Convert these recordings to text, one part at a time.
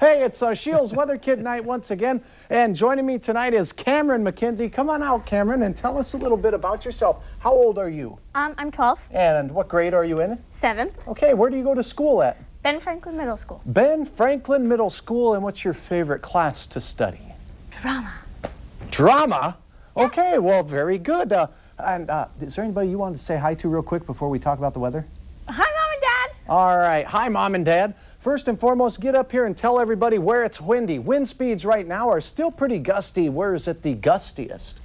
Hey, it's uh, Shields Weather Kid night once again, and joining me tonight is Cameron MacKenzie. Come on out, Cameron, and tell us a little bit about yourself. How old are you? Um, I'm 12. And what grade are you in? Seventh. Okay, where do you go to school at? Ben Franklin Middle School. Ben Franklin Middle School, and what's your favorite class to study? Drama. Drama? Okay, well, very good. Uh, and uh, is there anybody you wanted to say hi to real quick before we talk about the weather? Hi, Mom and Dad. All right. Hi, Mom and Dad. First and foremost, get up here and tell everybody where it's windy. Wind speeds right now are still pretty gusty. Where is it the gustiest?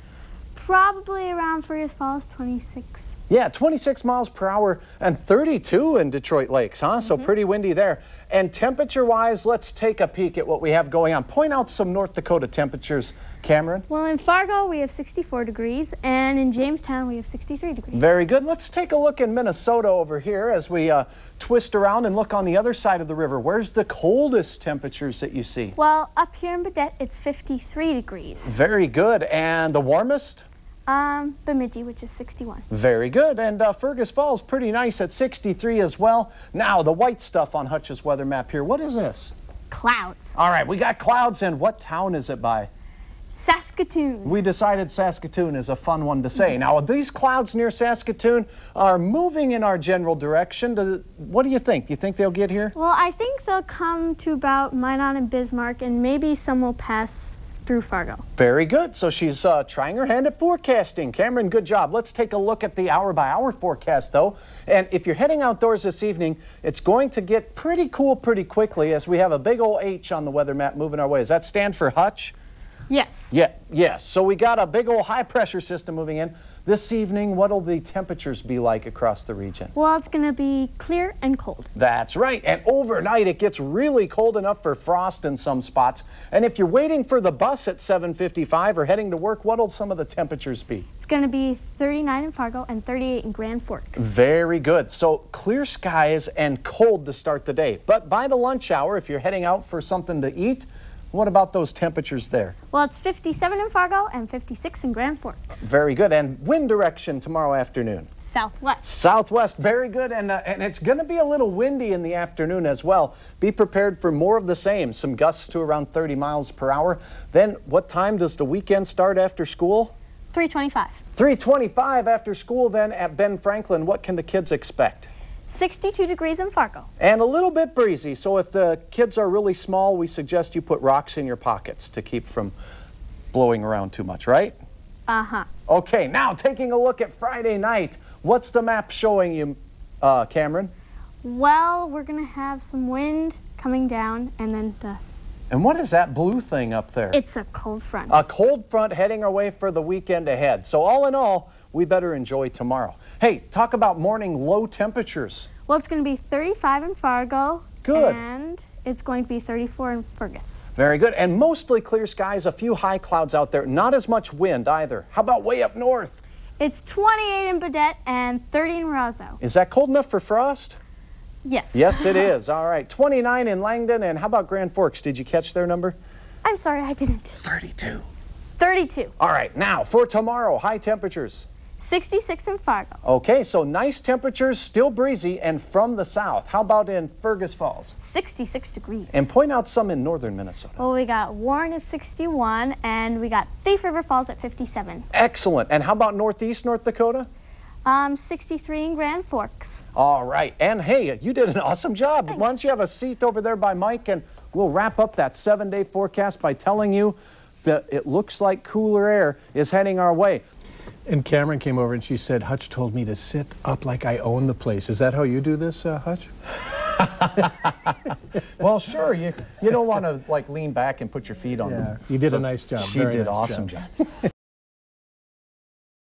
Probably around Fergus Falls, 26. Yeah, 26 miles per hour and 32 in Detroit Lakes, huh? So pretty windy there. And temperature-wise, let's take a peek at what we have going on. Point out some North Dakota temperatures, Cameron. Well, in Fargo, we have 64 degrees, and in Jamestown, we have 63 degrees. Very good. Let's take a look in Minnesota over here as we uh, twist around and look on the other side of the river. Where's the coldest temperatures that you see? Well, up here in Baudette, it's 53 degrees. Very good. And the warmest? Um, Bemidji, which is 61. Very good. And uh, Fergus Falls, pretty nice at 63 as well. Now, the white stuff on Hutch's weather map here. What is this? Clouds. All right, we got clouds And What town is it by? Saskatoon. We decided Saskatoon is a fun one to say. Now, these clouds near Saskatoon are moving in our general direction. Do- What do you think? Do you think they'll get here? Well, I think they'll come to about Minot and Bismarck, and maybe some will pass through Fargo. Very good. So she's uh, trying her hand at forecasting. Cameron, good job. Let's take a look at the hour by hour forecast, though. And if you're heading outdoors this evening, it's going to get pretty cool pretty quickly as we have a big old H on the weather map moving our way. Does that stand for Hutch? Yes. Yeah, yes. So we got a big old high pressure system moving in. This evening, what'll the temperatures be like across the region? Well, it's going to be clear and cold. That's right. And overnight, it gets really cold enough for frost in some spots. And if you're waiting for the bus at 7:55 or heading to work, what'll some of the temperatures be? It's going to be 39 in Fargo and 38 in Grand Forks. Very good. So clear skies and cold to start the day. But by the lunch hour, if you're heading out for something to eat, what about those temperatures there? Well, it's 57 in Fargo and 56 in Grand Forks. Very good. And wind direction tomorrow afternoon. Southwest. Southwest, very good, and, uh, and it's going to be a little windy in the afternoon as well. Be prepared for more of the same, some gusts to around 30 miles per hour. Then, what time does the weekend start after school? 325. 325 after school then at Ben Franklin. What can the kids expect? 62 degrees in Fargo. And a little bit breezy, so if the kids are really small, we suggest you put rocks in your pockets to keep from blowing around too much, right? Uh-huh. Okay, now taking a look at Friday night. What's the map showing you, uh, Cameron? Well, we're going to have some wind coming down, and then the And what is that blue thing up there? it's a cold front. a cold front heading our way for the weekend ahead. So all in all, we better enjoy tomorrow. Hey, talk about morning low temperatures. well, it's going to be 35 in Fargo. Good. And it's going to be 34 in Fergus. Very good. And mostly clear skies, a few high clouds out there. Not as much wind either. How about way up north? It's 28 in Baudette and 30 in Roseau. Is that cold enough for frost? Yes. Yes, it is. All right. 29 in Langdon. And how about Grand Forks? Did you catch their number? I'm sorry, I didn't. 32. 32. All right. Now for tomorrow, high temperatures. 66 in Fargo. Okay, so nice temperatures, still breezy, and from the south. How about in Fergus Falls? 66 degrees. And point out some in northern Minnesota. well, we got Warren at 61, and we got Thief River Falls at 57. Excellent. And how about northeast North Dakota? Um, 63 in Grand Forks. All right. And hey, you did an awesome job. Why don't you have a seat over there by Mike and we'll wrap up that seven day forecast by telling you that it looks like cooler air is heading our way. And Cameron came over and she said, Hutch told me to sit up like I own the place. Is that how you do this, uh, Hutch? Well, sure. You, you don't want to like lean back and put your feet on them. You did a nice job. She Very did nice awesome job. job.